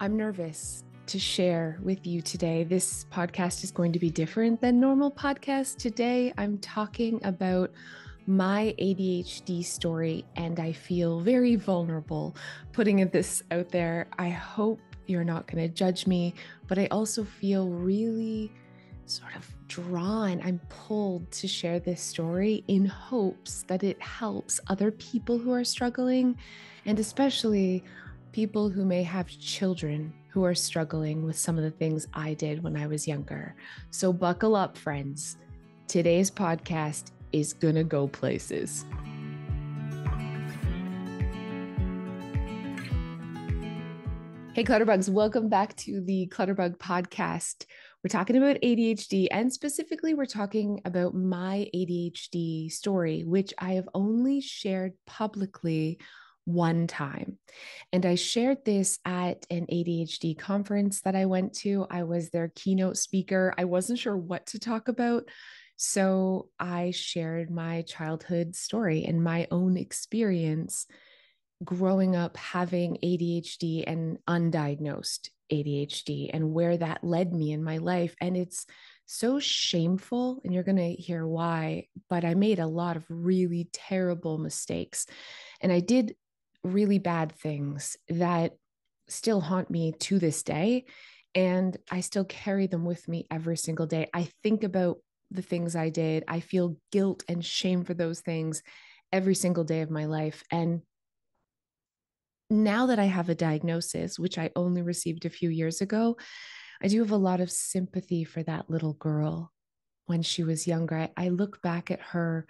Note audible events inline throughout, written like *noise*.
I'm nervous to share with you today. This podcast is going to be different than normal podcasts. Today, I'm talking about my ADHD story, and I feel very vulnerable putting this out there. I hope you're not going to judge me, but I also feel really sort of drawn, I'm pulled to share this story in hopes that it helps other people who are struggling, and especially people who may have children who are struggling with some of the things I did when I was younger. So, buckle up, friends. Today's podcast is going to go places. Hey, Clutterbugs, welcome back to the Clutterbug podcast. We're talking about ADHD, and specifically, we're talking about my ADHD story, which I have only shared publicly one time. And I shared this at an ADHD conference that I went to. I was their keynote speaker. I wasn't sure what to talk about. So I shared my childhood story and my own experience growing up having ADHD and undiagnosed ADHD and where that led me in my life. And it's so shameful, and you're going to hear why, but I made a lot of really terrible mistakes. And I did really bad things that still haunt me to this day. And I still carry them with me every single day. I think about the things I did. I feel guilt and shame for those things every single day of my life. And now that I have a diagnosis, which I only received a few years ago, I do have a lot of sympathy for that little girl when she was younger. I, I look back at her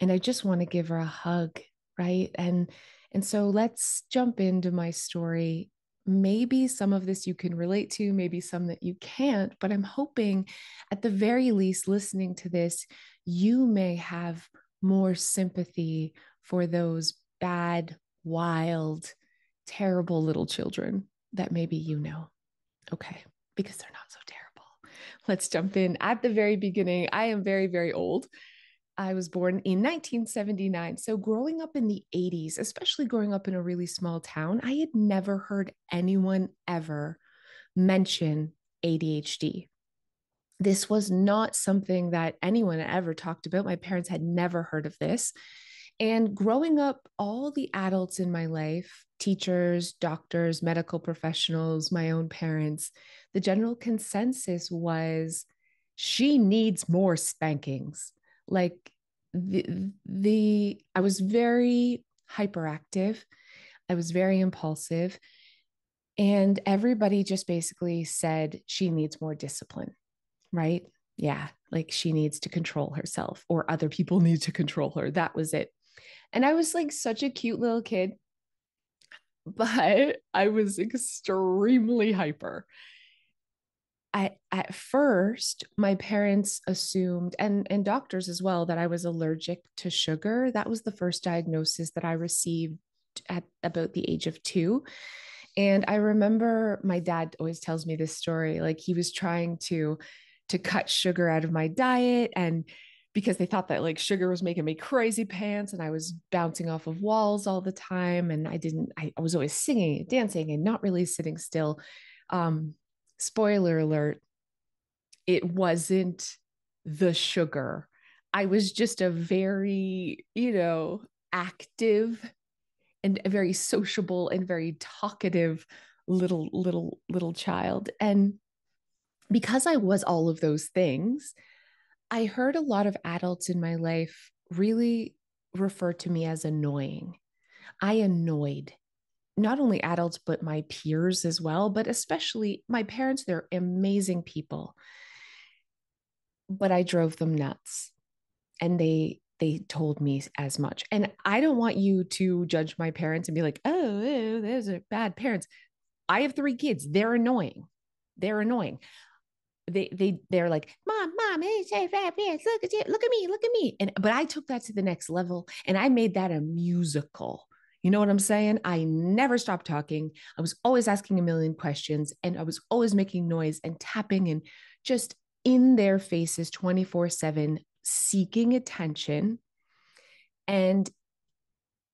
and I just want to give her a hug, right? And and so let's jump into my story. Maybe some of this you can relate to, maybe some that you can't, but I'm hoping at the very least, listening to this, you may have more sympathy for those bad, wild, terrible little children that maybe you know. Okay, because they're not so terrible. Let's jump in at the very beginning. I am very, very old. I was born in 1979. So, growing up in the 80s, especially growing up in a really small town, I had never heard anyone ever mention ADHD. This was not something that anyone ever talked about. My parents had never heard of this. And growing up, all the adults in my life, teachers, doctors, medical professionals, my own parents, the general consensus was she needs more spankings like the the I was very hyperactive. I was very impulsive. And everybody just basically said she needs more discipline, right? Yeah, like she needs to control herself or other people *laughs* need to control her. That was it. And I was like such a cute little kid, *laughs* but I was extremely hyper. At first my parents assumed and and doctors as well that I was allergic to sugar. That was the first diagnosis that I received at about the age of 2. And I remember my dad always tells me this story like he was trying to to cut sugar out of my diet and because they thought that like sugar was making me crazy pants and I was bouncing off of walls all the time and I didn't I, I was always singing dancing and not really sitting still um spoiler alert, it wasn't the sugar. I was just a very, you know, active and a very sociable and very talkative little, little, little child. And because I was all of those things, I heard a lot of adults in my life really refer to me as annoying. I annoyed not only adults, but my peers as well, but especially my parents. They're amazing people. But I drove them nuts and they they told me as much. And I don't want you to judge my parents and be like, oh, those are bad parents. I have three kids. They're annoying. They're annoying. They they they're like, mom, mom, hey. Look at you, look at me, look at me. And but I took that to the next level and I made that a musical. You know what I'm saying? I never stopped talking. I was always asking a million questions and I was always making noise and tapping and just in their faces 24 7, seeking attention. And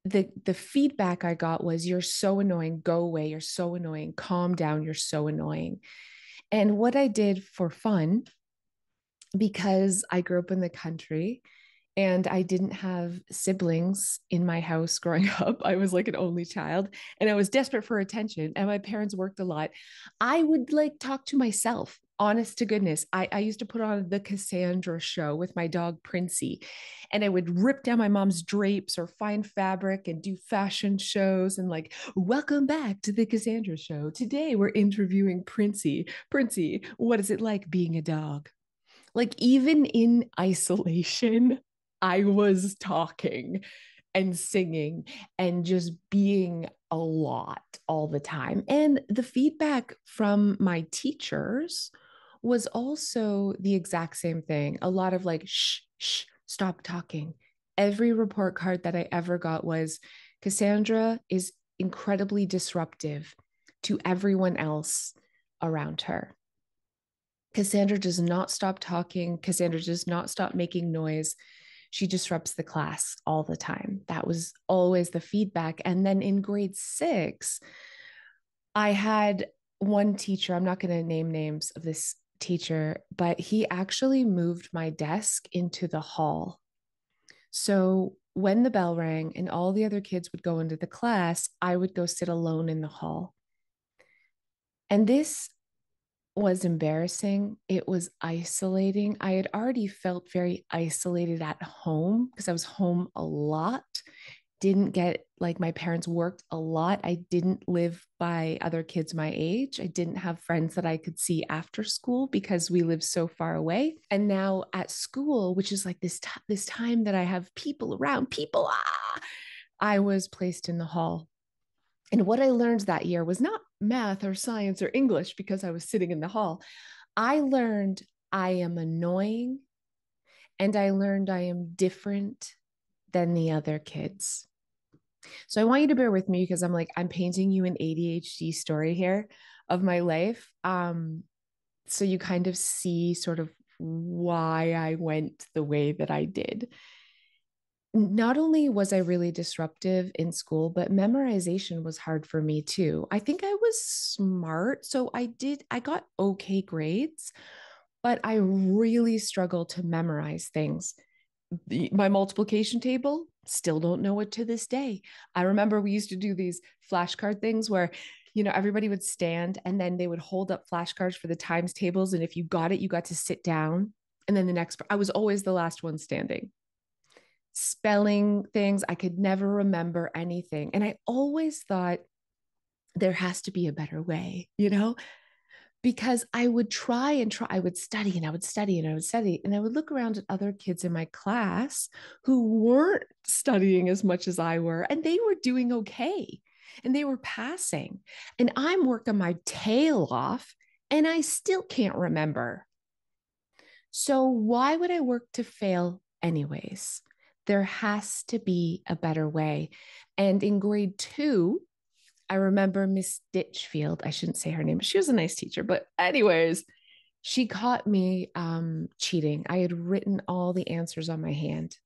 the the feedback I got was you're so annoying, go away, you're so annoying, calm down, you're so annoying. And what I did for fun because I grew up in the country and I didn't have siblings in my house growing *laughs* up. I was like an only child and I was desperate for attention and my parents worked a lot. I would like talk to myself, honest to goodness. I, I used to put on the Cassandra show with my dog Princey and I would rip down my mom's drapes or find fabric and do fashion shows and like, welcome back to the Cassandra show. Today we're interviewing Princey. Princey, what is it like being a dog? Like, even in isolation, I was talking and singing and just being a lot all the time. And the feedback from my teachers was also the exact same thing. A lot of like, shh, shh, stop talking. Every report card that I ever got was Cassandra is incredibly disruptive to everyone else around her. Cassandra does not stop talking. Cassandra does not stop making noise. She disrupts the class all the time. That was always the feedback. And then in grade six, I had one teacher, I'm not going to name names of this teacher, but he actually moved my desk into the hall. So when the bell rang and all the other kids would go into the class, I would go sit alone in the hall. And this was embarrassing. It was isolating. I had already felt very isolated at home because I was home a lot. Didn't get like my parents worked a lot. I didn't live by other kids my age. I didn't have friends that I could see after school because we lived so far away. And now at school, which is like this t- this time that I have people around, people ah, I was placed in the hall and what I learned that year was not math or science or English because I was sitting in the hall. I learned I am annoying and I learned I am different than the other kids. So I want you to bear with me because I'm like, I'm painting you an ADHD story here of my life. Um, so you kind of see sort of why I went the way that I did not only was I really disruptive in school, but memorization was hard for me too. I think I was smart. So I did, I got okay grades, but I really struggled to memorize things. My multiplication table, still don't know it to this day. I remember we used to do these flashcard things where, you know, everybody would stand and then they would hold up flashcards for the times tables. And if you got it, you got to sit down. And then the next, I was always the last one standing spelling things. I could never remember anything. And I always thought there has to be a better way, you know? Because I would try and try, I would study and I would study and I would study. And I would look around at other kids in my class who weren't studying as much as I were, and they were doing okay and they were passing. And I'm working my tail off and I still can't remember. So, why would I work to fail anyways? There has to be a better way. And in grade two, I remember Miss Ditchfield. I shouldn't say her name, she was a nice teacher. But, anyways, she caught me um, cheating. I had written all the answers on my hand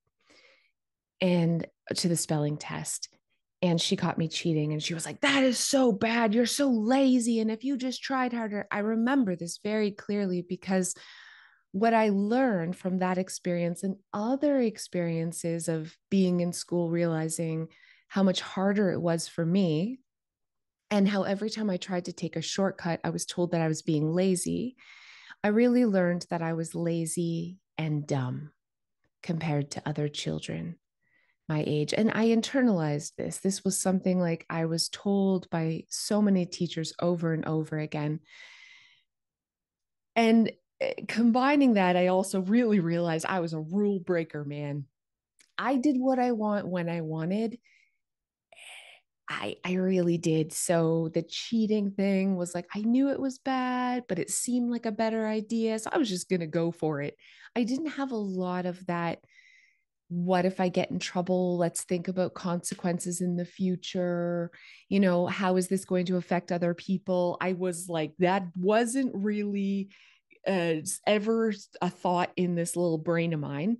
and to the spelling test. And she caught me cheating. And she was like, That is so bad. You're so lazy. And if you just tried harder, I remember this very clearly because what I learned from that experience and other experiences of being in school, realizing how much harder it was for me, and how every time I tried to take a shortcut, I was told that I was being lazy. I really learned that I was lazy and dumb compared to other children my age. And I internalized this. This was something like I was told by so many teachers over and over again. And Eh, combining that, I also really realized I was a rule breaker, man. I did what I want when I wanted. I I really did. So the cheating thing was like I knew it was bad, but it seemed like a better idea, so I was just going to go for it. I didn't have a lot of that what if I get in trouble? Let's think about consequences in the future. You know, how is this going to affect other people? I was like that wasn't really uh, ever a thought in this little brain of mine.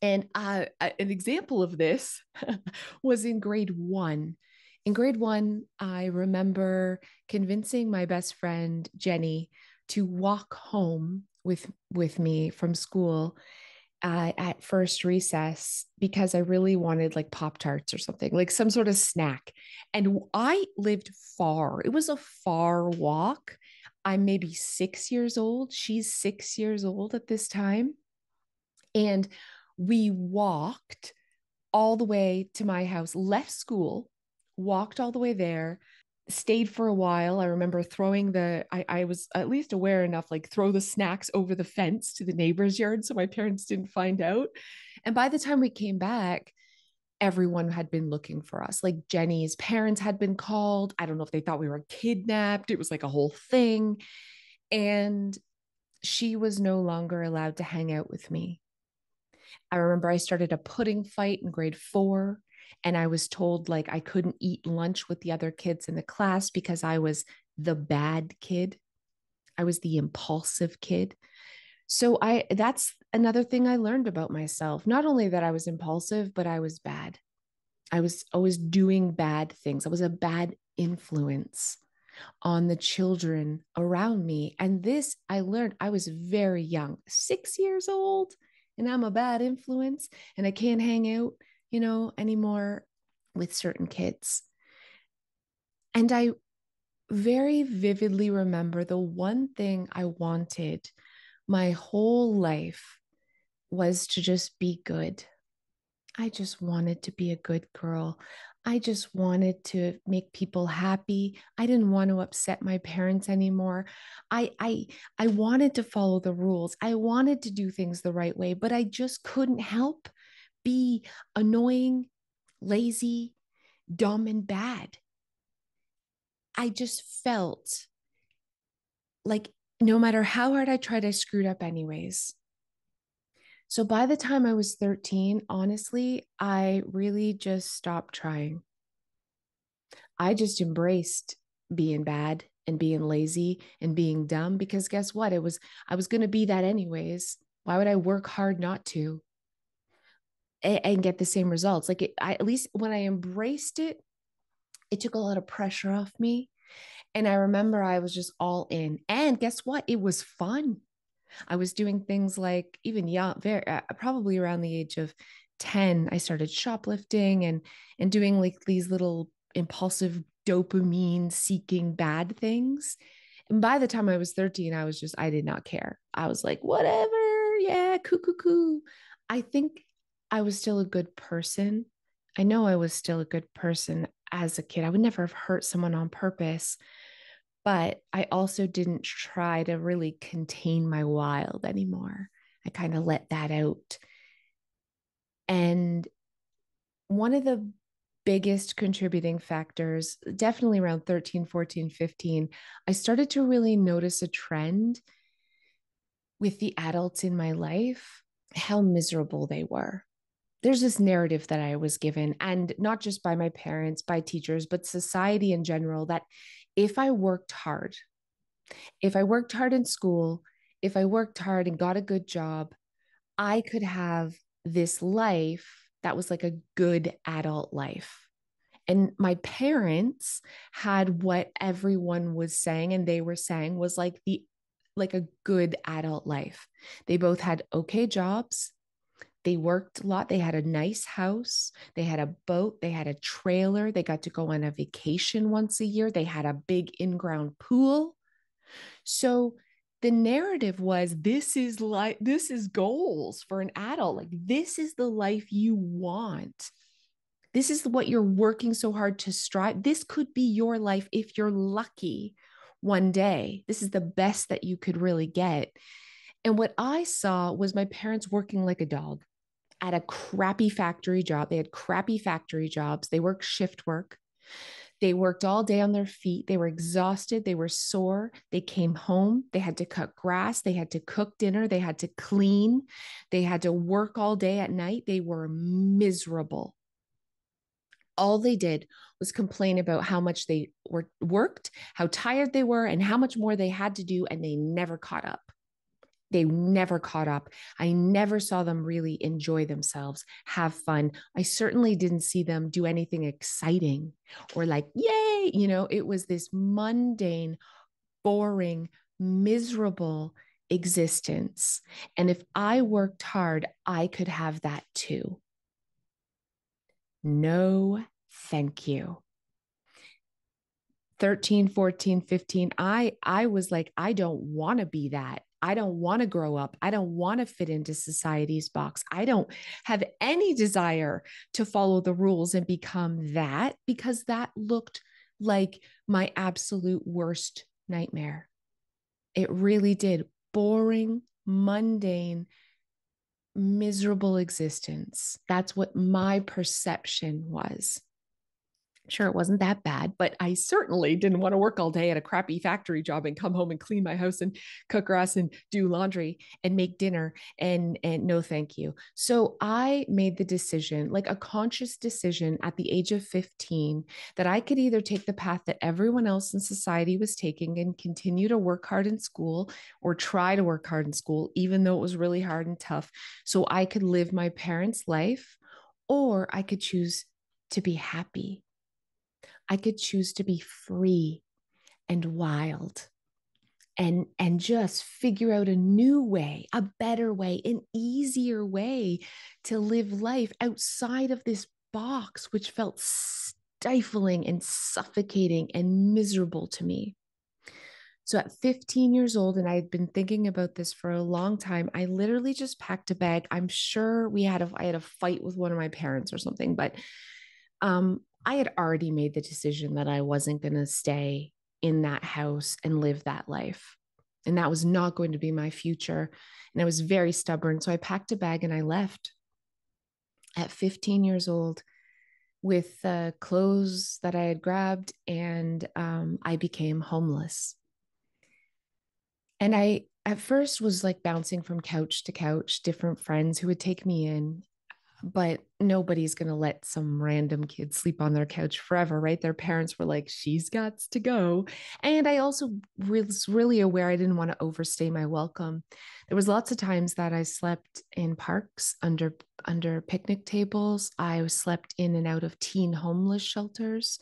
And uh, an example of this *laughs* was in grade one. In grade one, I remember convincing my best friend, Jenny, to walk home with, with me from school uh, at first recess because I really wanted like Pop Tarts or something, like some sort of snack. And I lived far, it was a far walk. I'm maybe six years old. She's six years old at this time. And we walked all the way to my house, left school, walked all the way there, stayed for a while. I remember throwing the, I, I was at least aware enough, like throw the snacks over the fence to the neighbor's yard so my parents didn't find out. And by the time we came back, everyone had been looking for us. Like Jenny's parents had been called. I don't know if they thought we were kidnapped. It was like a whole thing. And she was no longer allowed to hang out with me. I remember I started a pudding fight in grade four, and I was told like I couldn't eat lunch with the other kids in the class because I was the bad kid. I was the impulsive kid. So I that's another thing I learned about myself. Not only that I was impulsive, but I was bad. I was always doing bad things. I was a bad influence on the children around me. And this I learned I was very young, 6 years old and I'm a bad influence and I can't hang out, you know, anymore with certain kids. And I very vividly remember the one thing I wanted my whole life was to just be good. I just wanted to be a good girl. I just wanted to make people happy. I didn't want to upset my parents anymore. I I I wanted to follow the rules. I wanted to do things the right way, but I just couldn't help be annoying, lazy, dumb and bad. I just felt like no matter how hard I tried, I screwed up anyways. So by the time I was 13, honestly, I really just stopped trying. I just embraced being bad and being lazy and being dumb because guess what? It was, I was going to be that anyways. Why would I work hard not to and, get the same results? Like, it, I, at least when I embraced it, it took a lot of pressure off me. And I remember I was just all in. And guess what? It was fun. I was doing things like even young, very uh, probably around the age of 10, I started shoplifting and and doing like these little impulsive dopamine seeking bad things. And by the time I was 13, I was just, I did not care. I was like, whatever. Yeah, coo, coo. I think I was still a good person. I know I was still a good person as a kid. I would never have hurt someone on purpose. But I also didn't try to really contain my wild anymore. I kind of let that out. And one of the biggest contributing factors, definitely around 13, 14, 15, I started to really notice a trend with the adults in my life, how miserable they were. There's this narrative that I was given, and not just by my parents, by teachers, but society in general, that if I worked hard, if I worked hard in school, if I worked hard and got a good job, I could have this life that was like a good adult life. And my parents had what everyone was saying, and they were saying was like the like a good adult life. They both had okay jobs. They worked a lot. They had a nice house. They had a boat. They had a trailer. They got to go on a vacation once a year. They had a big in ground pool. So the narrative was this is like, this is goals for an adult. Like, this is the life you want. This is what you're working so hard to strive. This could be your life if you're lucky one day. This is the best that you could really get. And what I saw was my parents working like a dog at a crappy factory job. They had crappy factory jobs. They worked shift work. They worked all day on their feet. They were exhausted. They were sore. They came home. They had to cut grass. They had to cook dinner. They had to clean. They had to work all day at night. They were miserable. All they did was complain about how much they were worked, how tired they were, and how much more they had to do, and they never caught up. They never caught up. I never saw them really enjoy themselves, have fun. I certainly didn't see them do anything exciting or like, yay, you know, it was this mundane, boring, miserable existence. And if I worked hard, I could have that too. No, thank you. 13 14 15 i i was like i don't want to be that I don't want to grow up. I don't want to fit into society's box. I don't have any desire to follow the rules and become that because that looked like my absolute worst nightmare. It really did. Boring, mundane, miserable existence. That's what my perception was. Sure, it wasn't that bad, but I certainly didn't want to work all day at a crappy factory job and come home and clean my house and cook grass and do laundry and make dinner and and no thank you. So I made the decision, like a conscious decision at the age of 15 that I could either take the path that everyone else in society was taking and continue to work hard in school or try to work hard in school even though it was really hard and tough so I could live my parents' life or I could choose to be happy I could choose to be free and wild and and just figure out a new way a better way an easier way to live life outside of this box which felt stifling and suffocating and miserable to me. So at 15 years old and i had been thinking about this for a long time i literally just packed a bag. I'm sure we had a i had a fight with one of my parents or something but um I had already made the decision that I wasn't going to stay in that house and live that life. And that was not going to be my future. And I was very stubborn. So I packed a bag and I left at 15 years old with uh, clothes that I had grabbed, and um, I became homeless. And I, at first, was like bouncing from couch to couch, different friends who would take me in but nobody's going to let some random kid sleep on their couch forever, right? Their parents were like, she's got to go. And I also was really aware I didn't want to overstay my welcome. There was lots of times that I slept in parks under under picnic tables. I slept in and out of teen homeless shelters.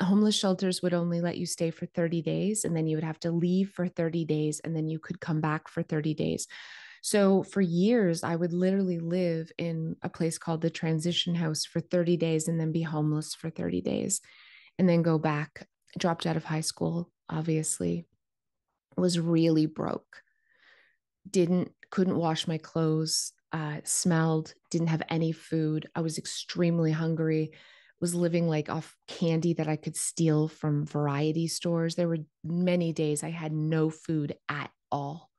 Homeless shelters would only let you stay for 30 days and then you would have to leave for 30 days and then you could come back for 30 days. So for years, I would literally live in a place called the transition house for 30 days and then be homeless for 30 days and then go back. Dropped out of high school, obviously, was really broke. Didn't, couldn't wash my clothes, uh, smelled, didn't have any food. I was extremely hungry was living like off candy that I could steal from variety stores. There were many days I had no food at all.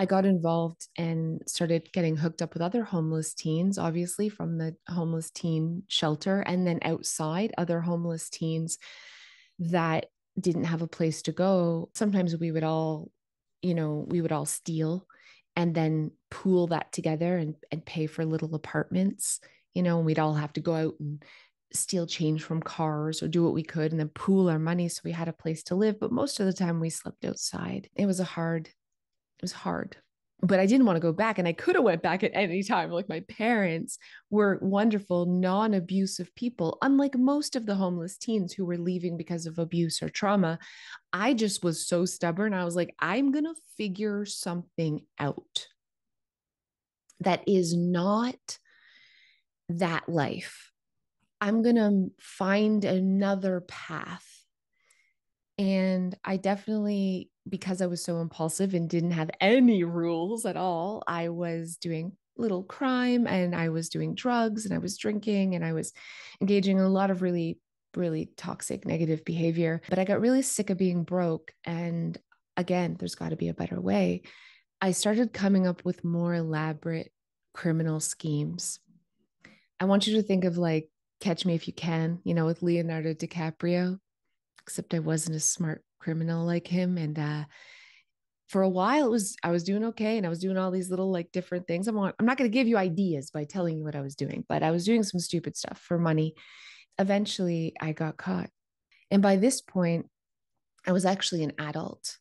I got involved and started getting hooked up with other homeless teens, obviously from the homeless teen shelter, and then outside other homeless teens that didn't have a place to go. Sometimes we would all, you know, we would all steal and then pool that together and, and pay for little apartments, you know, and we'd all have to go out and steal change from cars or do what we could and then pool our money so we had a place to live. But most of the time we slept outside. It was a hard it was hard but I didn't want to go back and I could have went back at any time. Like my parents were wonderful non-abusive people. Unlike most of the homeless teens who were leaving because of abuse or trauma I just was so stubborn. I was like I'm going to figure something out that is not that life. I'm going to find another path and I definitely, because I was so impulsive and didn't have any rules at all, I was doing little crime and I was doing drugs and I was drinking and I was engaging in a lot of really, really toxic negative behavior. But I got really sick of being broke. And again, there's got to be a better way. I started coming up with more elaborate criminal schemes. I want you to think of like Catch Me If You Can, you know, with Leonardo DiCaprio except I wasn't a smart criminal like him. And uh, for a while, it was I was doing okay, and I was doing all these little like different things. I'm not, I'm not going to give you ideas by telling you what I was doing, but I was doing some stupid stuff for money. Eventually, I got caught, and by this point, I was actually an adult.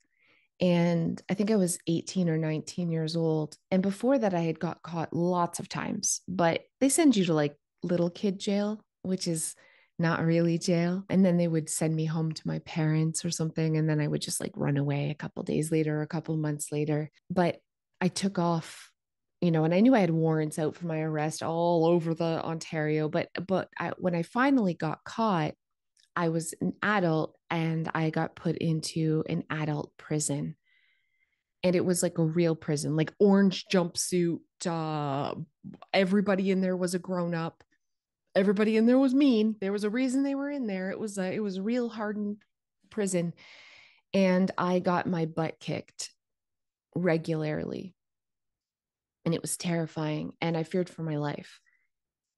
And I think I was 18 or 19 years old. And before that, I had got caught lots of times, but they send you to like little kid jail, which is not really jail. And then they would send me home to my parents or something. And then I would just like run away a couple days later, or a couple months later. But I took off, you know, and I knew I had warrants out for my arrest all over the Ontario. But but I, when I finally got caught, I was an adult and I got put into an adult prison. And it was like a real prison, like orange jumpsuit. Uh, everybody in there was a grown up everybody in there was mean. There was a reason they were in there. It was a it was a real hardened prison, and I got my butt kicked regularly, and it was terrifying, and I feared for my life.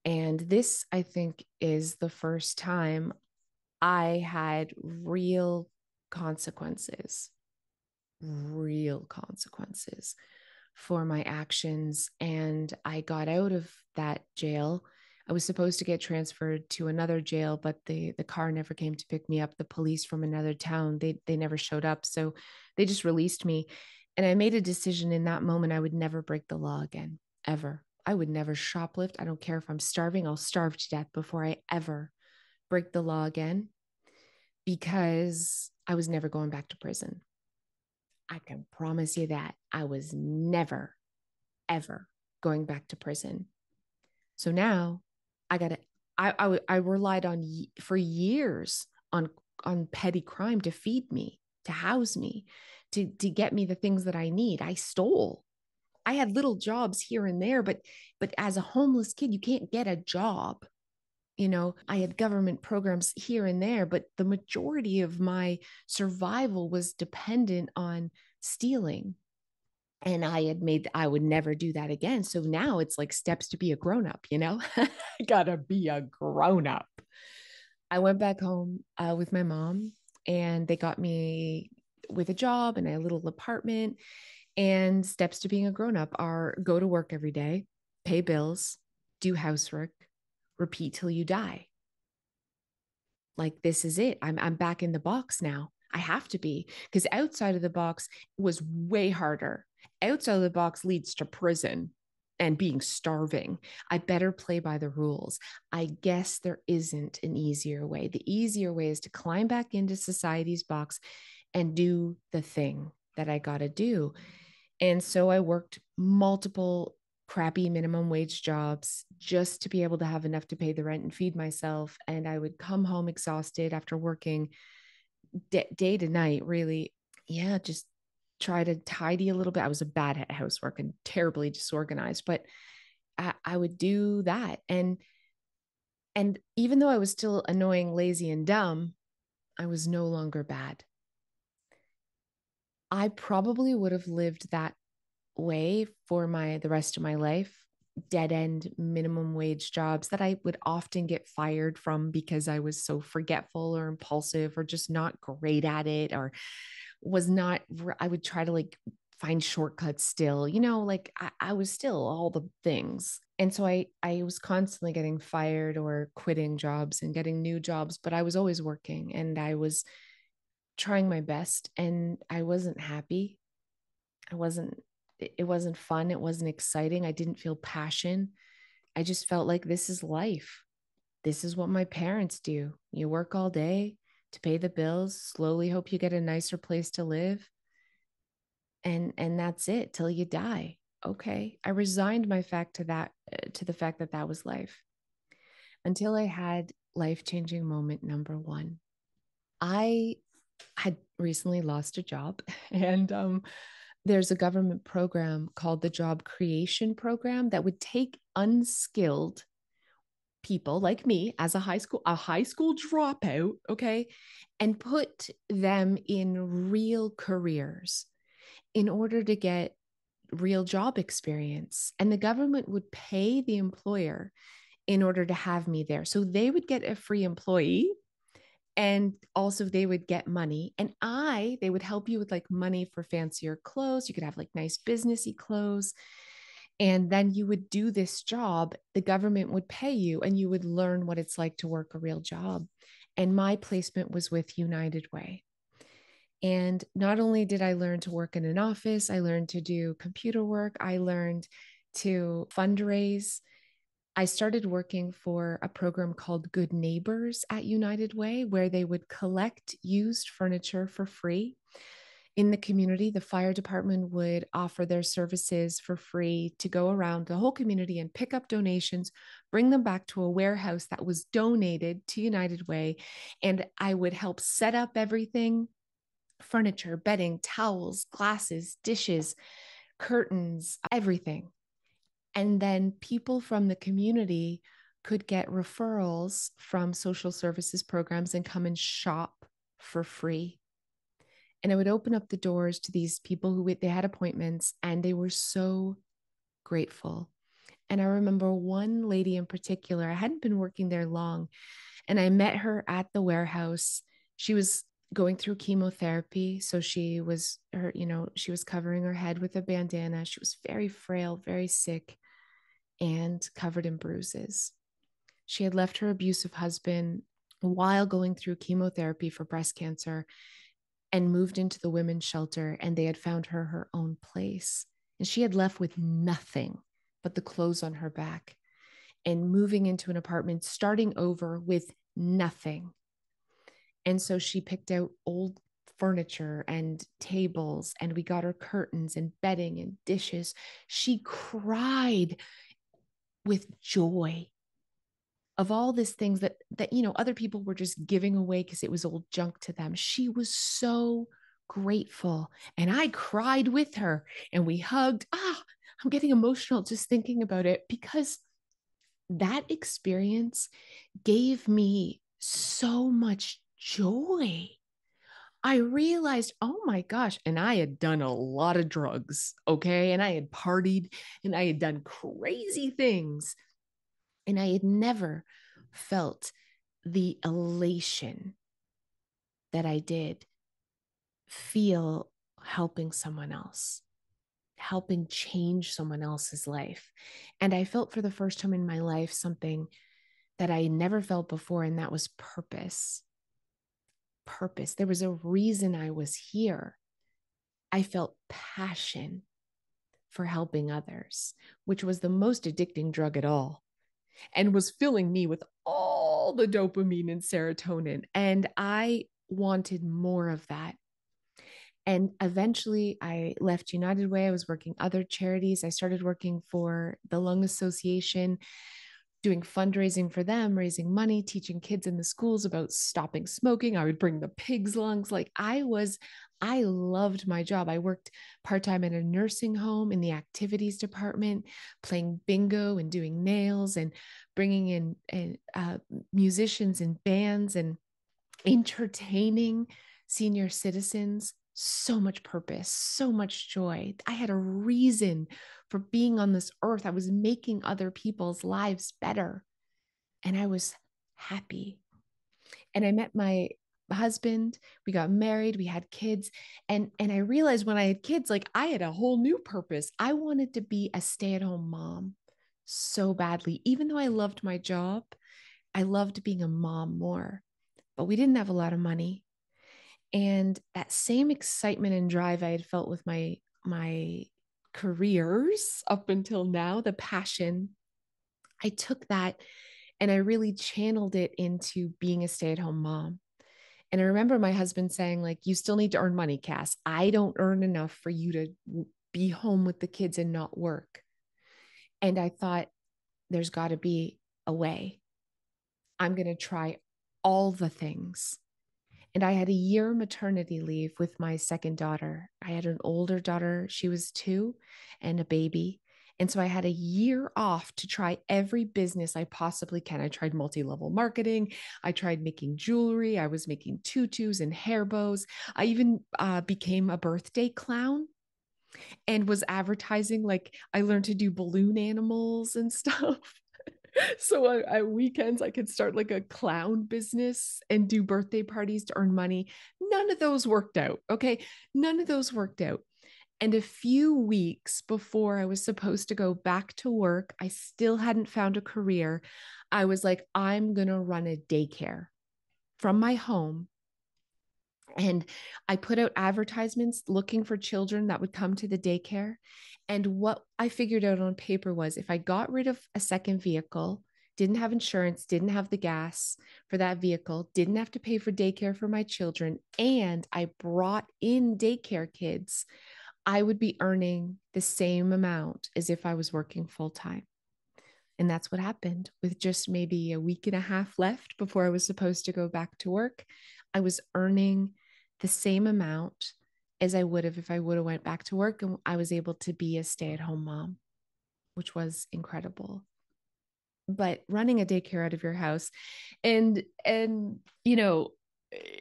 And this, I think, is the first time I had real consequences, real consequences for my actions. And I got out of that jail I was supposed to get transferred to another jail, but the the car never came to pick me up. The police from another town, they they never showed up. So they just released me. And I made a decision in that moment I would never break the law again, ever. I would never shoplift. I don't care if I'm starving, I'll starve to death before I ever break the law again because I was never going back to prison. I can promise you that I was never, ever going back to prison. So now I got to, I, I, I relied on for years on, on petty crime to feed me, to house me, to, to get me the things that I need. I stole. I had little jobs here and there, but, but as a homeless kid, you can't get a job you know i had government programs here and there but the majority of my survival was dependent on stealing and i had made i would never do that again. So now it's like steps to be a grown up you know? *laughs* Gotta be a grown up. I went back home uh, with my mom and they got me with a job and a little apartment and steps to being a grown up are go to work every day pay bills do housework repeat till you die. Like this is it. I'm i'm back in the box now I have to be because outside of the box was way harder outside of the box leads to prison and being starving. I better play by the rules. I guess there isn't an easier way. The easier way is to climb back into society's box and do the thing that I got to do. And so I worked multiple crappy minimum wage jobs just to be able to have enough to pay the rent and feed myself. And I would come home exhausted after working d- day to night, really. Yeah, just try to tidy a little bit. I was a bad at housework and terribly disorganized, but I, I would do that. And and even though I was still annoying, lazy, and dumb, I was no longer bad. I probably would have lived that way for my the rest of my life dead end minimum wage jobs that I would often get fired from because I was so forgetful or impulsive or just not great at it or was not i would try to like find shortcuts still you know like I, I, was still all the things. And so i i was constantly getting fired or quitting jobs and getting new jobs but i was always working and i was trying my best and i wasn't happy. I wasn't it wasn't fun it wasn't exciting i didn't feel passion i just felt like this is life this is what my parents do you work all day to pay the bills, slowly hope you get a nicer place to live. And and that's it till you die. Okay. I resigned my fact to that uh, to the fact that that was life. Until I had life-changing moment number 1. I had recently lost a job *laughs* and um there's a government program called the job creation program that would take unskilled people like me as a high school a high school dropout okay and put them in real careers in order to get real job experience. And the government would pay the employer in order to have me there. So they would get a free employee and also they would get money and i they would help you with like money for fancier clothes you could have like nice businessy clothes and then you would do this job the government would pay you and you would learn what it's like to work a real job and my placement was with united way And not only did I learn to work in an office, I learned to do computer work, I learned to fundraise. I started working for a program called Good Neighbors at United Way, where they would collect used furniture for free in the community. The fire department would offer their services for free to go around the whole community and pick up donations, bring them back to a warehouse that was donated to United Way. And I would help set up everything furniture, bedding, towels, glasses, dishes, curtains, everything. And then people from the community could get referrals from social services programs and come and shop for free. And I would open up the doors to these people who they had appointments and they were so grateful. And I remember one lady in particular, I hadn't been working there long, and I met her at the warehouse. She was going through chemotherapy. So she was her, you know, she was covering her head with a bandana. She was very frail, very sick, and covered in bruises. She had left her abusive husband while going through chemotherapy for breast cancer and moved into the women's shelter, and they had found her her own place. And she had left with nothing but the clothes on her back and moving into an apartment, starting over with nothing and so she picked out old furniture and tables, and we got her curtains and bedding and dishes. She cried with joy of all these things that that you know other people were just giving away because it was old junk to them she was so grateful and i cried with her and we hugged ah i'm getting emotional just thinking about it because that experience gave me so much joy. I realized, oh my gosh, and I had done a lot of drugs, okay? And I had partied and I had done crazy things. And I had never felt the elation that I did feel helping someone else, helping change someone else's life. And I felt for the first time in my life something that I had never felt before, and that was purpose purpose. There was a reason I was here. I felt passion for helping others, which was the most addicting drug at all, and was filling me with all the dopamine and serotonin. And I wanted more of that. And eventually, I left United Way. I was working other charities. I started working for the Lung Association doing fundraising for them, raising money, teaching kids in the schools about stopping smoking. I would bring the pigs' lungs. Like I was, I loved my job. I worked part time in a nursing home in the activities department, playing bingo and doing nails and bringing in uh, musicians and bands and entertaining senior citizens so much purpose, so much joy. I had a reason for being on this earth. I was making other people's lives better. And I was happy. And I met my husband, we got married, we had kids, and and I realized when I had kids like I had a whole new purpose. I wanted to be a stay-at-home mom so badly. Even though I loved my job, I loved being a mom more. But we didn't have a lot of money and that same excitement and drive i had felt with my my careers up until now the passion i took that and i really channeled it into being a stay-at-home mom. And i remember my husband saying like you still need to earn money cass. I don't earn enough for you to be home with the kids and not work. And i thought there's got to be a way. I'm going to try all the things and I had a year maternity leave with my second daughter. I had an older daughter, she was two, and a baby. And so I had a year off to try every business I possibly can. I tried multi level marketing. I tried making jewelry. I was making tutus and hair bows. I even uh, became a birthday clown and was advertising. Like I learned to do balloon animals and *laughs* stuff. *laughs* so uh, at weekends I could start like a clown business and do birthday parties to earn money. None of those worked out. Okay. None of those worked out. And a few weeks before I was supposed to go back to work, I still hadn't found a career. I was like, I'm going to run a daycare from my home And I put out advertisements looking for children that would come to the daycare. And what I figured out on paper was if I got rid of a second vehicle, didn't have insurance, didn't have the gas for that vehicle, didn't have to pay for daycare for my children, and I brought in daycare kids, I would be earning the same amount as if I was working full time. And that's what happened with just maybe a week and a half left before I was supposed to go back to work. I was earning the same amount as I would have if I would have went back to work and I was able to be a stay-at-home mom, which was incredible. But running a daycare out of your house and and you know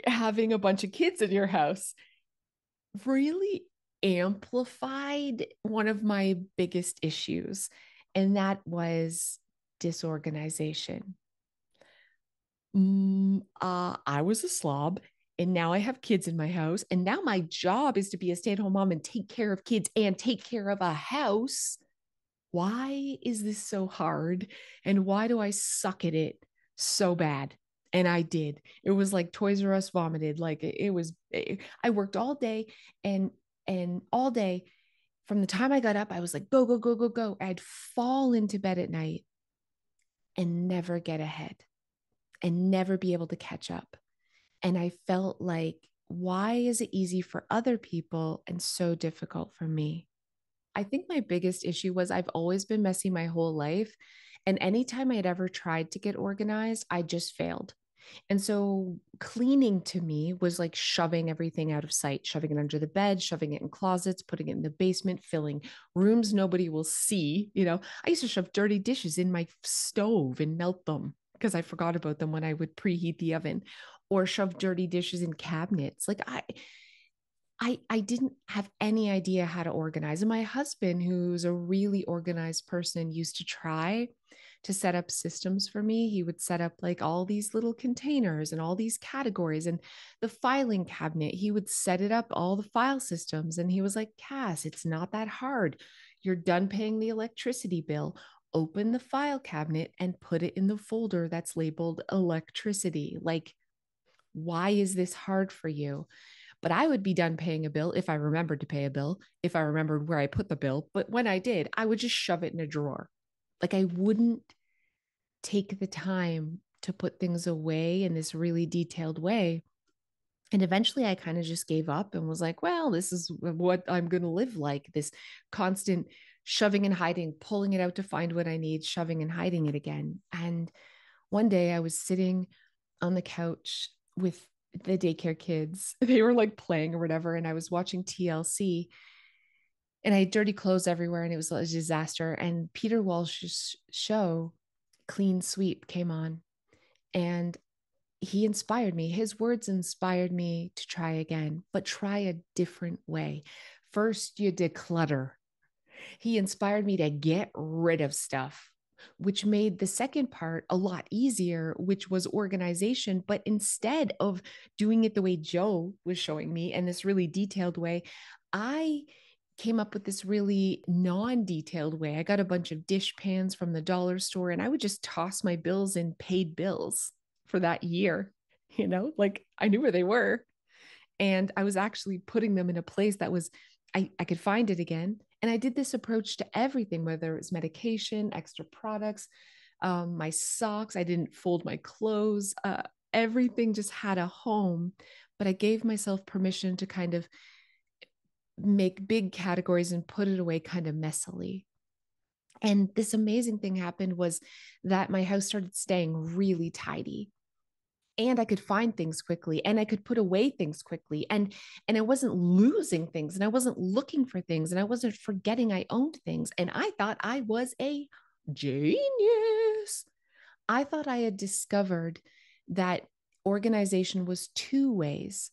having a bunch of kids in your house really amplified one of my biggest issues and that was disorganization. Mm, uh, I was a slob and now I have kids in my house. And now my job is to be a stay at home mom and take care of kids and take care of a house. Why is this so hard? And why do I suck at it so bad? And I did. It was like Toys R Us vomited. Like it was, eh, I worked all day and, and all day. From the time I got up, I was like, go, go, go, go, go. I'd fall into bed at night and never get ahead and never be able to catch up. And I felt like, why is it easy for other people and so difficult for me? I think my biggest issue was I've always been messy my whole life. And anytime I had ever tried to get organized, I just failed. And so cleaning to me was like shoving everything out of sight, shoving it under the bed, shoving it in closets, putting it in the basement, filling rooms nobody will see. You know, I used to shove dirty dishes in my stove and melt them because I forgot about them when I would preheat the oven or shove dirty dishes in cabinets. Like I I I didn't have any idea how to organize. And my husband, who's a really organized person, used to try to set up systems for me. He would set up like all these little containers and all these categories and the filing cabinet. He would set it up all the file systems and he was like, "Cass, it's not that hard. You're done paying the electricity bill open the file cabinet and put it in the folder that's labeled electricity. Like, why is this hard for you? But I would be done paying a bill if I remembered to pay a bill, if I remembered where I put the bill. But when I did, I would just shove it in a drawer. Like, I wouldn't take the time to put things away in this really detailed way. And eventually I kind of just gave up and was like, well, this is what I'm going to live like this constant shoving and hiding, pulling it out to find what I need, shoving and hiding it again. And one day I was sitting on the couch with the daycare kids. *laughs* They were like playing or whatever. And I was watching TLC and I had dirty clothes everywhere and it was a disaster. And Peter Walsh's show, Clean Sweep, came on. And he inspired me. His words inspired me to try again, but try a different way. First, you declutter he inspired me to get rid of stuff, which made the second part a lot easier, which was organization. But instead of doing it the way Joe was showing me and this really detailed way, I came up with this really non detailed way. I got a bunch of dish pans from the dollar store and I would just toss my bills in paid bills for that year. *laughs* You know, like I knew where they were. And I was actually putting them in a place that was, I, I could find it again and I did this approach to everything, whether it was medication, extra products, um, my socks. I didn't fold my clothes. Uh, everything just had a home, but I gave myself permission to kind of make big categories and put it away kind of messily. And this amazing thing happened was that my house started staying really tidy and i could find things quickly and i could put away things quickly and and i wasn't losing things and i wasn't looking for things and i wasn't forgetting i owned things and i thought i was a genius. I thought i had discovered that organization was two ways.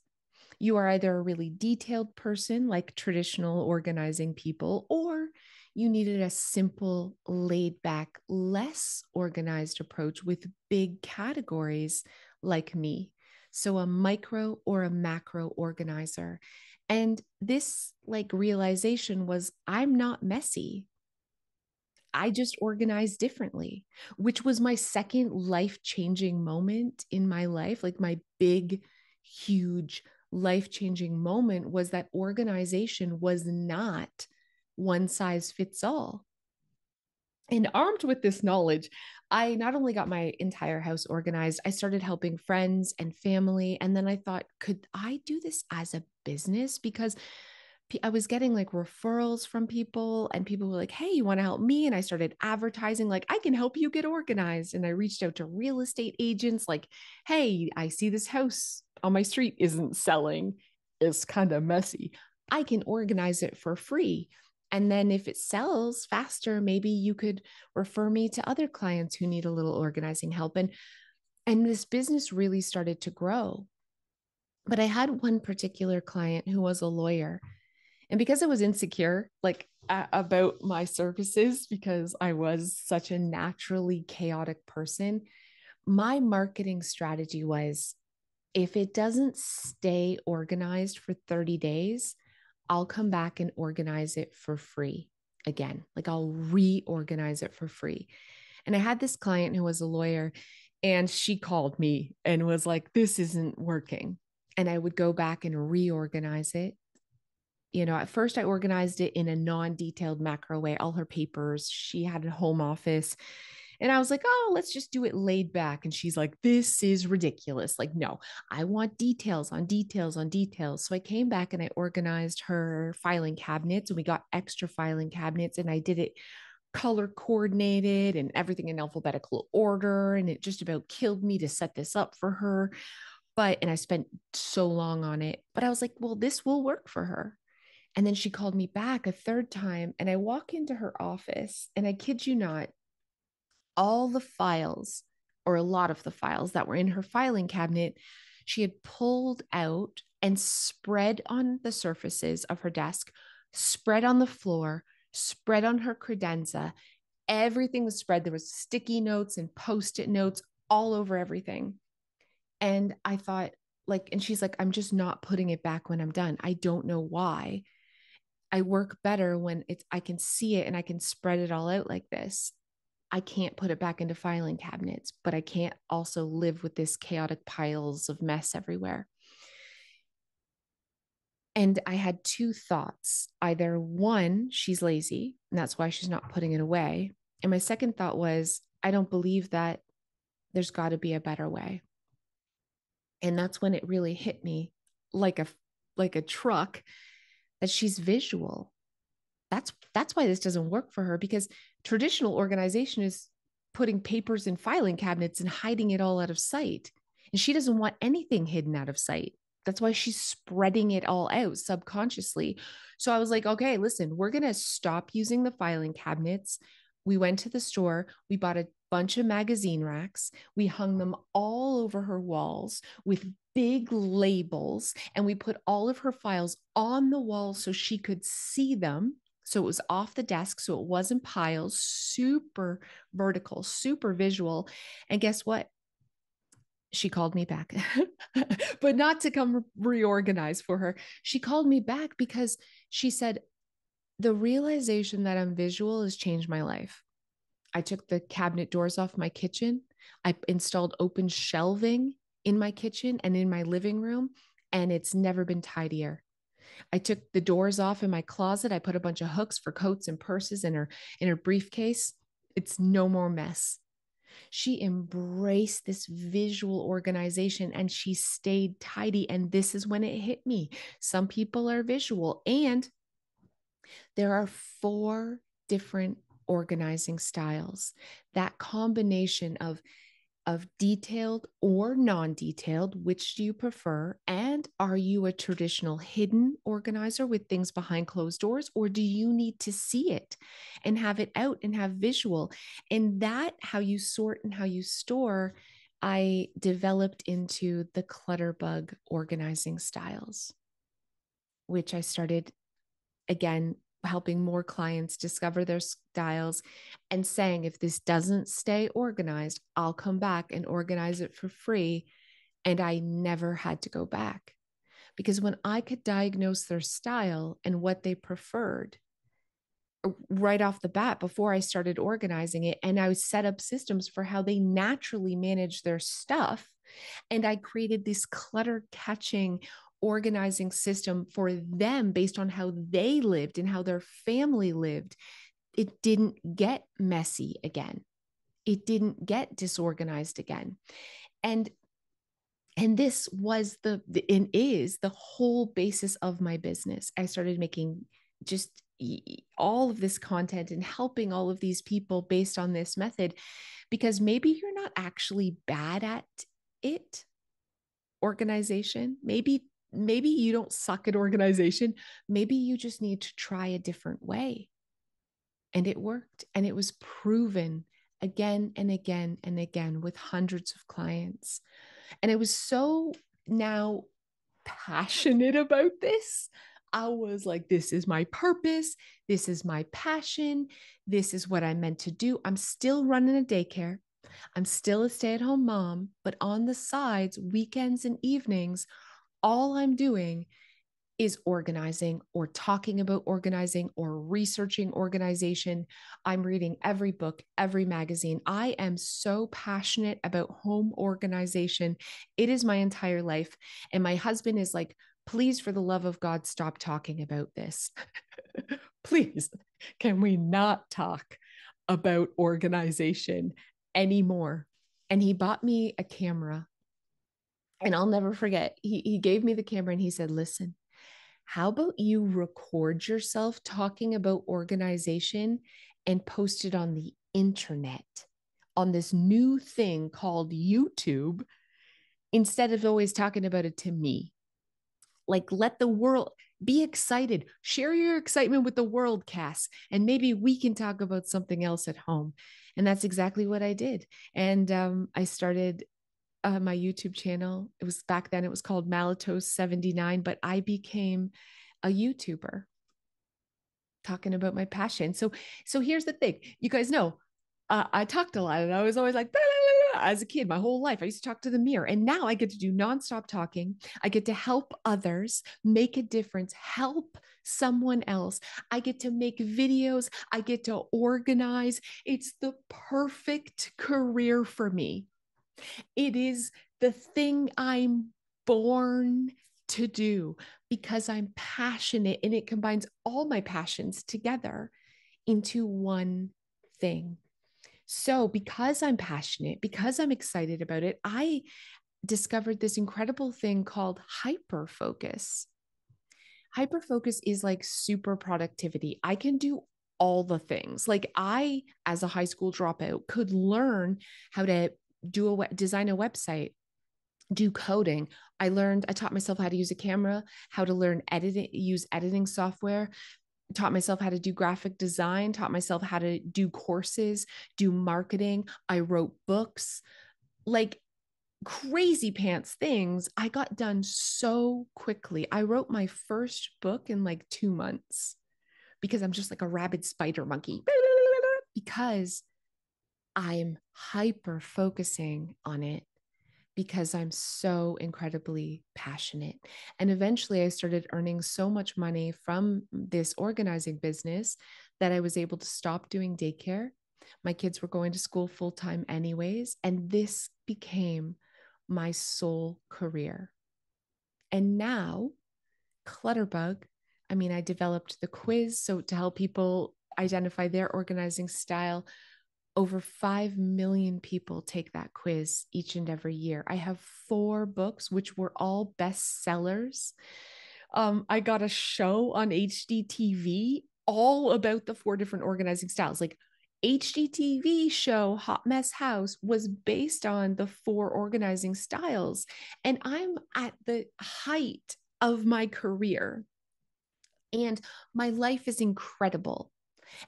You are either a really detailed person like traditional organizing people or you needed a simple, laid back, less organized approach with big categories like me. So, a micro or a macro organizer. And this like realization was I'm not messy. I just organize differently, which was my second life changing moment in my life, like my big, huge life changing moment was that organization was not one size fits all. And armed with this knowledge, I not only got my entire house organized, I started helping friends and family. And then I thought, could I do this as a business? Because I was getting like referrals from people, and people were like, Hey, you want to help me? And I started advertising, like, I can help you get organized. And I reached out to real estate agents, like, Hey, I see this house on my street isn't selling. It's kind of messy. I can organize it for free. And then if it sells faster, maybe you could refer me to other clients who need a little organizing help. And and this business really started to grow. But I had one particular client who was a lawyer. And because I was insecure, like uh, about my services, because I was such a naturally chaotic person, my marketing strategy was if it doesn't stay organized for 30 days, I'll come back and organize it for free again. Like I'll reorganize it for free. And I had this client who was a lawyer and she called me and was like, this isn't working. And I would go back and reorganize it. You know, at first I organized it in a non detailed macro way, all her papers. She had a home office and I was like, oh, let's just do it laid back. And she's like, this is ridiculous. Like, no, I want details on details on details. So I came back and I organized her filing cabinets and we got extra filing cabinets and I did it color coordinated and everything in alphabetical order. And it just about killed me to set this up for her. But, and I spent so long on it, but I was like, well, this will work for her. And then she called me back a third time, and I walk into her office, and I kid you not, all the files or a lot of the files that were in her filing cabinet, she had pulled out and spread on the surfaces of her desk, spread on the floor, spread on her credenza. Everything was spread. There was sticky notes and post-it notes all over everything. And I thought, like, and she's like, I'm just not putting it back when I'm done. I don't know why. I work better when it's I can see it and I can spread it all out like this. I can't put it back into filing cabinets, but I can't also live with this chaotic piles of mess everywhere. And I had two thoughts either one, she's lazy, and that's why she's not putting it away. And my second thought was, I don't believe that there's got to be a better way. And that's when it really hit me like a like a truck that she's visual that's that's why this doesn't work for her because traditional organization is putting papers in filing cabinets and hiding it all out of sight. And she doesn't want anything hidden out of sight. That's why she's spreading it all out subconsciously. So i was like okay listen we're going to stop using the filing cabinets. We went to the store. We bought a bunch of magazine racks. We hung them all over her walls with big labels and we put all of her files on the wall so she could see them so it was off the desk. So it wasn't piles, super vertical, super visual. And guess what? She called me back, *laughs* but not to come reorganize for her. She called me back because she said, The realization that I'm visual has changed my life. I took the cabinet doors off my kitchen. I installed open shelving in my kitchen and in my living room, and it's never been tidier. I took the doors off in my closet. I put a bunch of hooks for coats and purses in her in her briefcase. It's no more mess. She embraced this visual organization and she stayed tidy. And this is when it hit me. Some people are visual, and there are four different organizing styles. That combination of of detailed or non detailed? Which do you prefer? And are you a traditional hidden organizer with things behind closed doors, or do you need to see it and have it out and have visual? And that, how you sort and how you store, I developed into the Clutterbug organizing styles, which I started again helping more clients discover their styles and saying, if this doesn't stay organized, I'll come back and organize it for free. And I never had to go back because when I could diagnose their style and what they preferred uh, right off the bat before I started organizing it, and I set up systems for how they naturally manage their stuff. And I created this clutter catching organizing system for them based on how they lived and how their family lived, it didn't get messy again. It didn't get disorganized again. And and this was the and is the whole basis of my business. I started making just all of this content and helping all of these people based on this method because maybe you're not actually bad at it organization maybe maybe you don't suck at organization maybe you just need to try a different way and it worked and it was proven again and again and again with hundreds of clients and I was so now passionate about this I was like, this is my purpose. This is my passion. This is what I'm meant to do. I'm still running a daycare. I'm still a stay at home mom, but on the sides, weekends and evenings, all I'm doing is organizing or talking about organizing or researching organization. I'm reading every book, every magazine. I am so passionate about home organization. It is my entire life. And my husband is like, please, for the love of God, stop talking about this. *laughs* please, can we not talk about organization anymore? And he bought me a camera. And I'll never forget, he, he gave me the camera and he said, Listen, how about you record yourself talking about organization and post it on the internet on this new thing called YouTube instead of always talking about it to me? like let the world be excited share your excitement with the world cass and maybe we can talk about something else at home and that's exactly what i did and um, i started uh, my youtube channel it was back then it was called malatos 79 but i became a youtuber talking about my passion so so here's the thing you guys know uh, i talked a lot and i was always like as a kid, my whole life, I used to talk to the mirror. And now I get to do nonstop talking. I get to help others make a difference, help someone else. I get to make videos. I get to organize. It's the perfect career for me. It is the thing I'm born to do because I'm passionate and it combines all my passions together into one thing. So, because I'm passionate, because I'm excited about it, I discovered this incredible thing called hyper focus. Hyper focus is like super productivity. I can do all the things. Like I as a high school dropout could learn how to do a design a website, do coding. I learned I taught myself how to use a camera, how to learn editing use editing software, taught myself how to do graphic design, taught myself how to do courses, do marketing. I wrote books, like crazy pants things. I got done so quickly. I wrote my first book in like two months because I'm just like a rabid spider monkey *laughs* because I'm hyper focusing on it because I'm so incredibly passionate. And eventually I started earning so much money from this organizing business that I was able to stop doing daycare. My kids were going to school full time, anyways. And this became my sole career. And now, Clutterbug, I mean, I developed the quiz so to help people identify their organizing style over 5 million people take that quiz each and every year. I have four books, which were all bestsellers. Um, I got a show on HGTV all about the four different organizing styles. Like HGTV show Hot Mess House was based on the four organizing styles. And I'm at the height of my career. And my life is incredible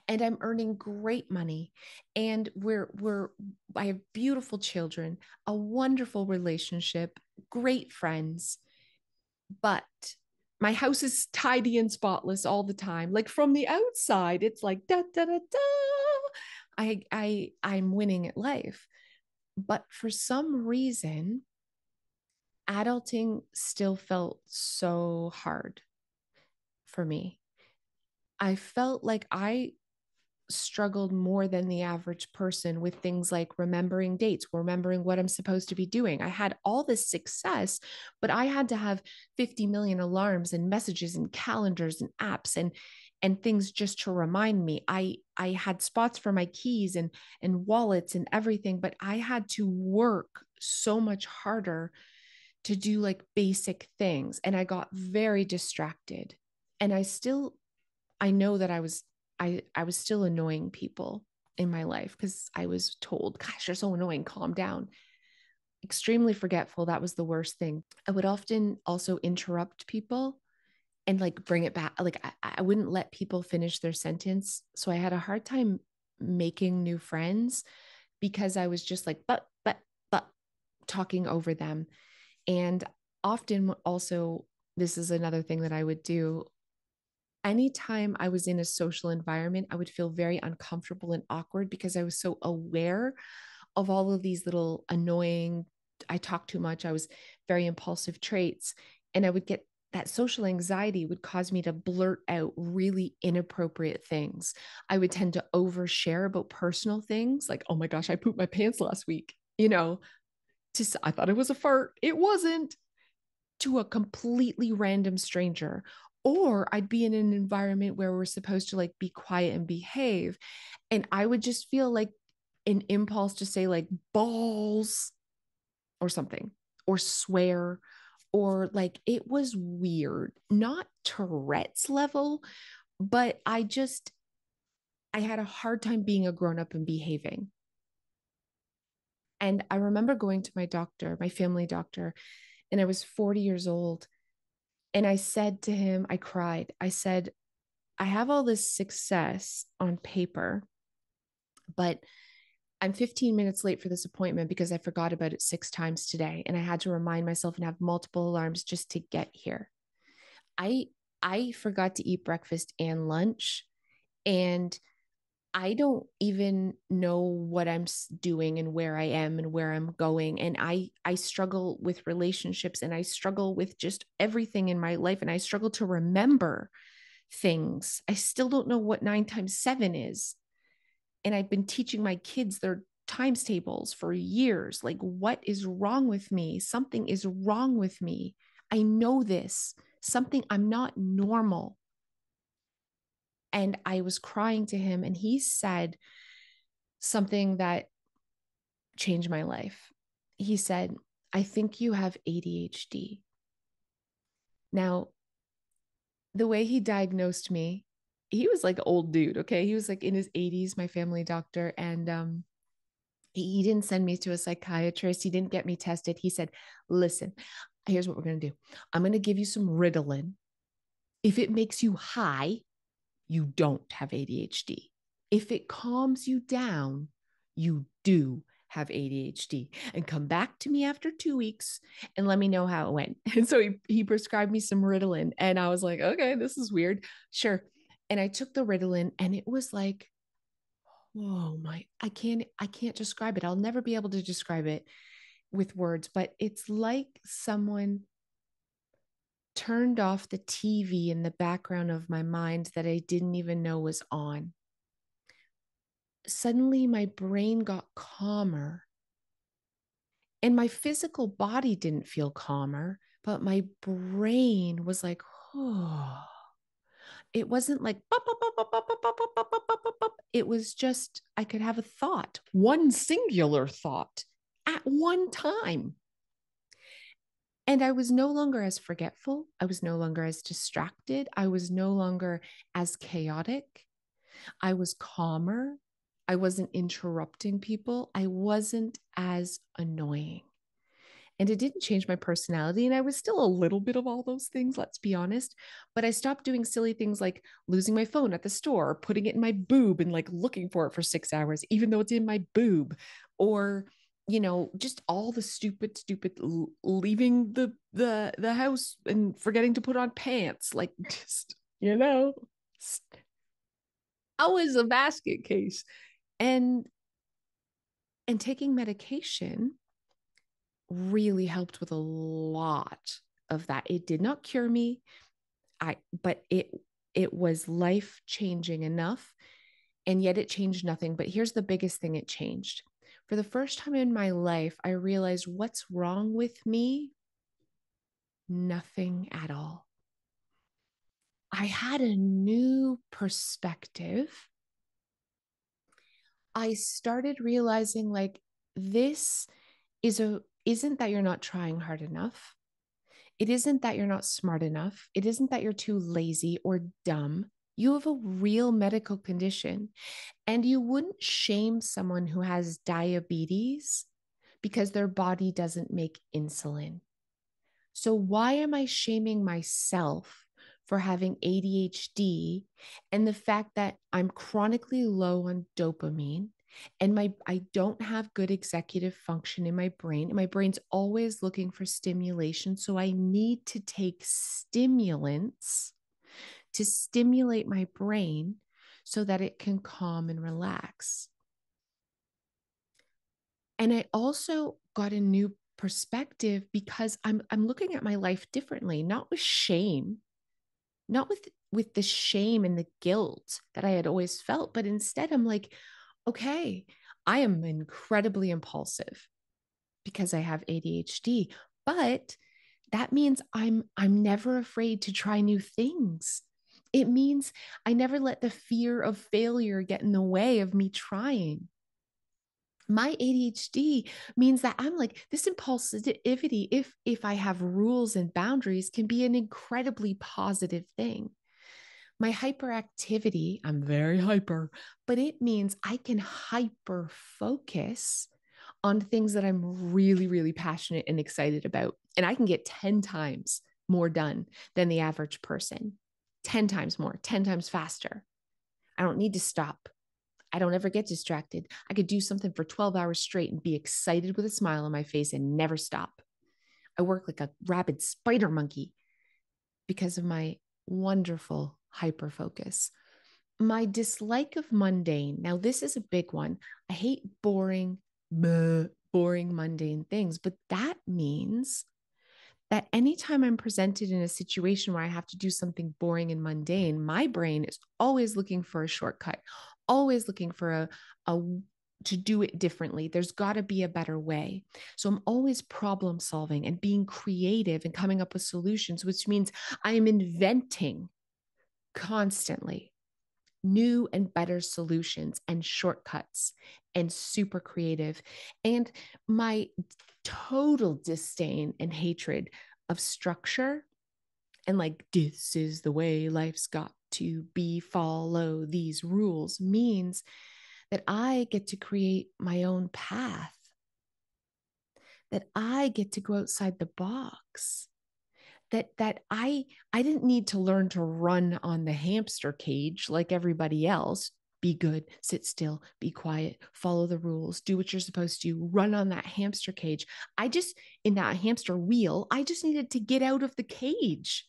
and I'm earning great money and we're we're I have beautiful children, a wonderful relationship, great friends. But my house is tidy and spotless all the time. Like from the outside, it's like da da da da. I I I'm winning at life. But for some reason, adulting still felt so hard for me. I felt like I struggled more than the average person with things like remembering dates, remembering what I'm supposed to be doing. I had all this success, but I had to have 50 million alarms and messages and calendars and apps and and things just to remind me. I I had spots for my keys and and wallets and everything, but I had to work so much harder to do like basic things and I got very distracted. And I still I know that I was I I was still annoying people in my life because I was told, gosh, you're so annoying, calm down. Extremely forgetful. That was the worst thing. I would often also interrupt people and like bring it back. Like I, I wouldn't let people finish their sentence. So I had a hard time making new friends because I was just like, but, but, but talking over them. And often also, this is another thing that I would do anytime I was in a social environment, I would feel very uncomfortable and awkward because I was so aware of all of these little annoying, I talk too much, I was very impulsive traits. And I would get that social anxiety would cause me to blurt out really inappropriate things. I would tend to overshare about personal things like, oh my gosh, I pooped my pants last week. You know, to I thought it was a fart. It wasn't to a completely random stranger or I'd be in an environment where we're supposed to like be quiet and behave. And I would just feel like an impulse to say, like, balls or something, or swear, or like it was weird, not Tourette's level, but I just, I had a hard time being a grown up and behaving. And I remember going to my doctor, my family doctor, and I was 40 years old and I said to him, I cried. I said, I have all this success on paper, but I'm 15 minutes late for this appointment because I forgot about it six times today. And I had to remind myself and have multiple alarms just to get here. I I forgot to eat breakfast and lunch. And I don't even know what I'm doing and where I am and where I'm going and I I struggle with relationships and I struggle with just everything in my life and I struggle to remember things. I still don't know what 9 times 7 is. And I've been teaching my kids their times tables for years. Like what is wrong with me? Something is wrong with me. I know this. Something I'm not normal. And I was crying to him, and he said something that changed my life. He said, I think you have ADHD. Now, the way he diagnosed me, he was like old dude, okay? He was like in his 80s, my family doctor. And um, he, he didn't send me to a psychiatrist. He didn't get me tested. He said, Listen, here's what we're going to do I'm going to give you some Ritalin. If it makes you high, you don't have ADHD. If it calms you down, you do have ADHD and come back to me after two weeks and let me know how it went. *laughs* And so he, he prescribed me some Ritalin. And I was like, okay, this is weird. Sure. And I took the Ritalin and it was like, oh my, I can't, I can't describe it. I'll never be able to describe it with words, but it's like someone turned off the TV in the background of my mind that I didn't even know was on. Suddenly, my brain got calmer. And my physical body didn't feel calmer, but my brain was like, oh. It wasn't like, it was just, I could have a thought, one singular thought at one time. And I was no longer as forgetful. I was no longer as distracted. I was no longer as chaotic. I was calmer. I wasn't interrupting people. I wasn't as annoying. And it didn't change my personality. And I was still a little bit of all those things, let's be honest. But I stopped doing silly things like losing my phone at the store, or putting it in my boob and like looking for it for six hours, even though it's in my boob, or you know just all the stupid stupid leaving the the the house and forgetting to put on pants like *laughs* just you know always a basket case and and taking medication really helped with a lot of that it did not cure me i but it it was life changing enough And yet it changed nothing. But here's the biggest thing it changed. For the first time in my life, I realized what's wrong with me? Nothing at all. I had a new perspective. I started realizing like this is a isn't that you're not trying hard enough. It isn't that you're not smart enough. It isn't that you're too lazy or dumb. You have a real medical condition, and you wouldn't shame someone who has diabetes because their body doesn't make insulin. So, why am I shaming myself for having ADHD and the fact that I'm chronically low on dopamine and my I don't have good executive function in my brain my brain's always looking for stimulation so I need to take stimulants to stimulate my brain so that it can calm and relax. And I also got a new perspective because I'm I'm looking at my life differently, not with shame, not with with the shame and the guilt that I had always felt, but instead I'm like, okay, I am incredibly impulsive because I have ADHD, but that means I'm I'm never afraid to try new things. It means I never let the fear of failure get in the way of me trying my ADHD means that I'm like this impulsivity if if I have rules and boundaries can be an incredibly positive thing. My hyperactivity, I'm very hyper, but it means I can hyper focus on things that I'm really really passionate and excited about and I can get 10 times more done than the average person. 10 times more, 10 times faster. I don't need to stop. I don't ever get distracted. I could do something for 12 hours straight and be excited with a smile on my face and never stop. I work like a rabid spider monkey because of my wonderful hyper focus. My dislike of mundane. Now, this is a big one. I hate boring, boring, mundane things, but that means that anytime I'm presented in a situation where I have to do something boring and mundane, my brain is always looking for a shortcut, always looking for a, a to do it differently. There's got to be a better way. So I'm always problem solving and being creative and coming up with solutions, which means I am inventing constantly new and better solutions and shortcuts and super creative. And my total disdain and hatred of structure. And like, this is the way life's got to be follow these rules means that I get to create my own path, that I get to go outside the box. That, that I I didn't need to learn to run on the hamster cage like everybody else be good, sit still, be quiet, follow the rules, do what you're supposed to, run on that hamster cage. I just, in that hamster wheel, I just needed to get out of the cage.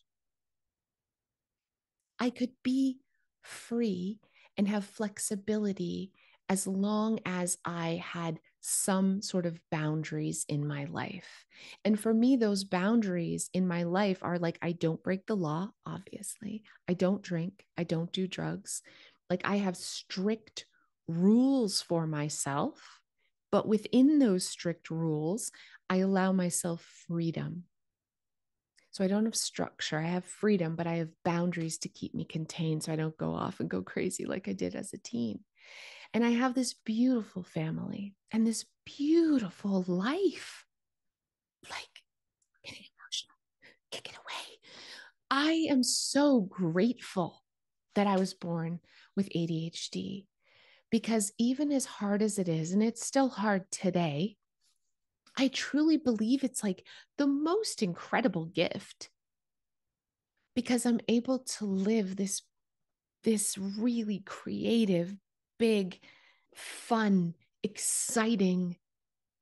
I could be free and have flexibility as long as I had some sort of boundaries in my life. And for me, those boundaries in my life are like I don't break the law, obviously. I don't drink. I don't do drugs. Like I have strict rules for myself. But within those strict rules, I allow myself freedom. So I don't have structure. I have freedom, but I have boundaries to keep me contained so I don't go off and go crazy like I did as a teen. And I have this beautiful family and this beautiful life. Like getting emotional, kick it away. I am so grateful that I was born with ADHD because even as hard as it is, and it's still hard today, I truly believe it's like the most incredible gift. Because I'm able to live this this really creative, big, fun, exciting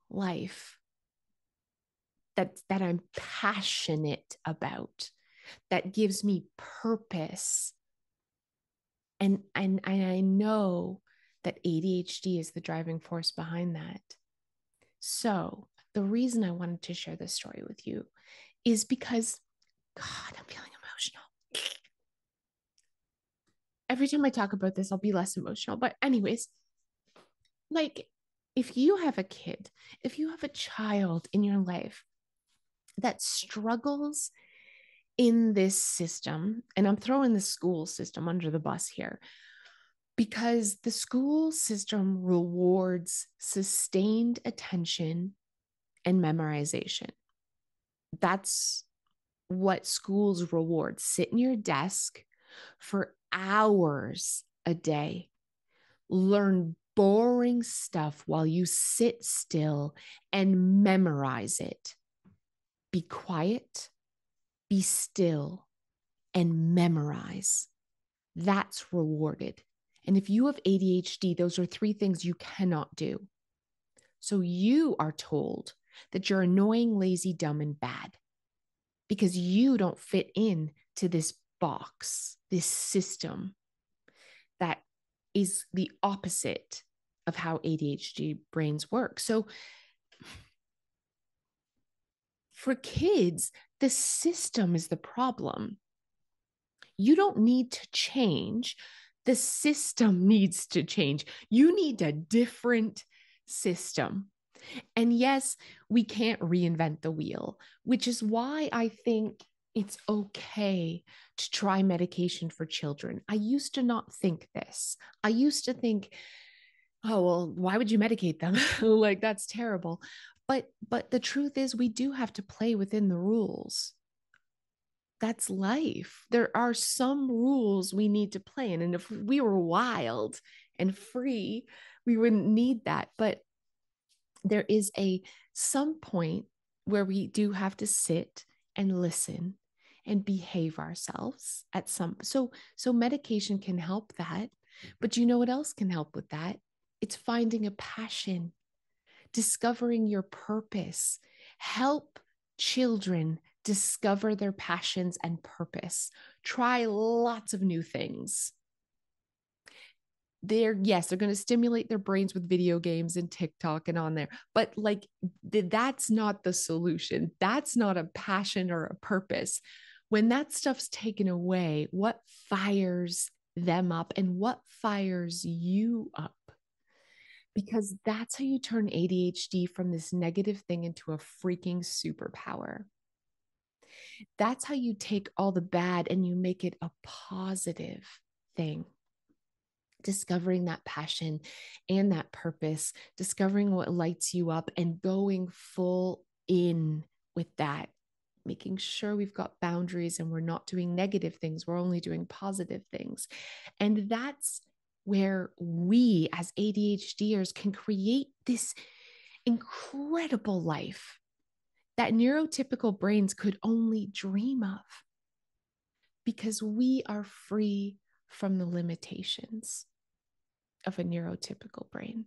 life that that I'm passionate about that gives me purpose and and, and I know that ADHD is the driving force behind that. So, the reason I wanted to share this story with you is because, God, I'm feeling emotional. every time I talk about this, I'll be less emotional. But, anyways, like if you have a kid, if you have a child in your life that struggles in this system, and I'm throwing the school system under the bus here because the school system rewards sustained attention and memorization. That's what schools reward. Sit in your desk for hours a day, learn boring stuff while you sit still and memorize it. Be quiet, be still, and memorize. That's rewarded. And if you have ADHD, those are three things you cannot do. So you are told that you're annoying, lazy, dumb, and bad because you don't fit in to this box, this system that is the opposite of how ADHD brains work. So for kids, the system is the problem. You don't need to change. The system *laughs* needs to change. You need a different system. And yes, we can't reinvent the wheel, which is why I think it's okay to try medication for children. I used to not think this. I used to think, oh, well, why would you medicate them? *laughs* like that's terrible. But but the truth is we do have to play within the rules. That's life. There are some rules we need to play in. And if we were wild and free, we wouldn't need that. But there is a some point where we do have to sit and listen and behave ourselves at some so so medication can help that but you know what else can help with that it's finding a passion discovering your purpose. Help children discover their passions and purpose. Try lots of new things. They're yes they're going to stimulate their brains with video games and tiktok and on there but like that's not the solution. That's not a passion or a purpose. When that stuff's taken away what fires them up and what fires you up because that's how you turn ADHD from this negative thing into a freaking superpower. That's how you take all the bad and you make it a positive thing discovering that passion and that purpose, discovering what lights you up, and going full in with that, making sure we've got boundaries and we're not doing negative things, we're only doing positive things. And that's where we as ADHDers can create this incredible life that neurotypical brains could only dream of because we are free from the limitations of a neurotypical brain.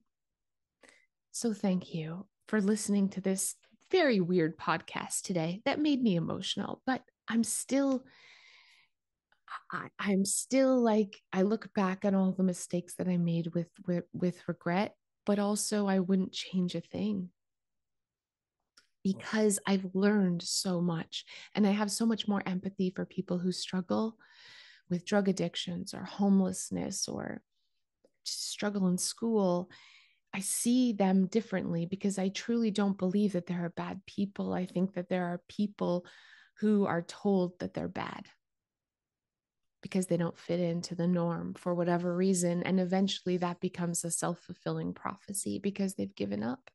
So, thank you for listening to this very weird podcast today that made me emotional, but I'm still. I, I'm still like I look back on all the mistakes that I made with, with with regret, but also I wouldn't change a thing. Because I've learned so much and I have so much more empathy for people who struggle with drug addictions or homelessness or struggle in school, I see them differently because I truly don't believe that there are bad people. I think that there are people who are told that they're bad because they don't fit into the norm for whatever reason. And eventually that becomes a self fulfilling prophecy because they've given up.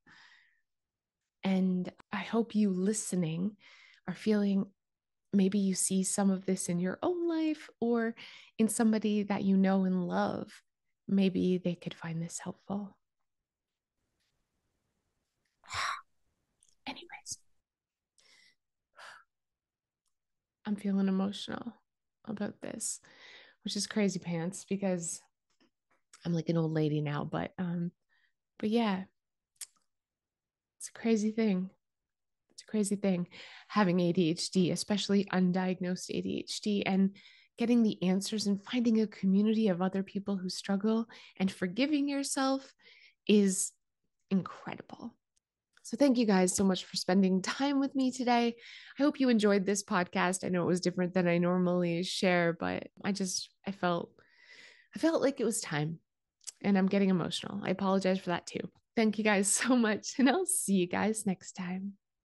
And I hope you listening are feeling maybe you see some of this in your own life or in somebody that you know and love maybe they could find this helpful. *sighs* Anyways, *sighs* I'm feeling emotional about this, which is crazy pants because I'm like an old lady now, but um but yeah. It's a crazy thing. It's a crazy thing having ADHD, especially undiagnosed ADHD and getting the answers and finding a community of other people who struggle and forgiving yourself is incredible. So, thank you guys so much for spending time with me today. I hope you enjoyed this podcast. I know it was different than I normally share, but I just, I felt I felt like it was time and I'm getting emotional. I apologize for that too. Thank you guys *laughs* so much, and I'll see you guys next time.